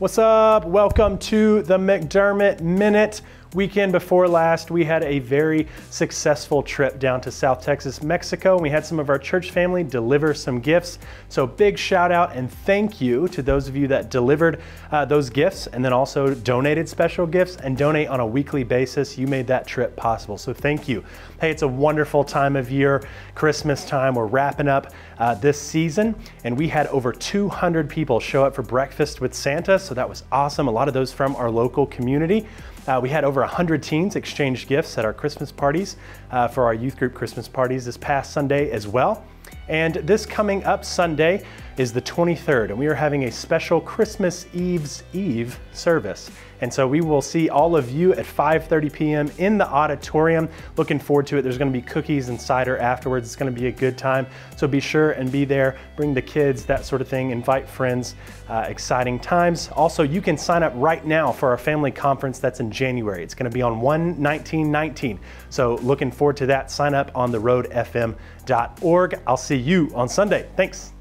What's up? Welcome to the McDermott Minute. Weekend before last, we had a very successful trip down to South Texas, Mexico. We had some of our church family deliver some gifts. So, big shout out and thank you to those of you that delivered uh, those gifts and then also donated special gifts and donate on a weekly basis. You made that trip possible. So, thank you. Hey, it's a wonderful time of year, Christmas time. We're wrapping up uh, this season, and we had over 200 people show up for breakfast with Santa. So, that was awesome. A lot of those from our local community. Uh, we had over 100 teens exchanged gifts at our Christmas parties uh, for our youth group Christmas parties this past Sunday as well. And this coming up Sunday is the 23rd, and we are having a special Christmas Eve's Eve service. And so we will see all of you at 5:30 p.m. in the auditorium. Looking forward to it. There's going to be cookies and cider afterwards. It's going to be a good time. So be sure and be there. Bring the kids, that sort of thing. Invite friends. Uh, exciting times. Also, you can sign up right now for our family conference that's in January. It's going to be on 1 19 19. So looking forward to that. Sign up on the roadfm.org. I'll see you on Sunday. Thanks.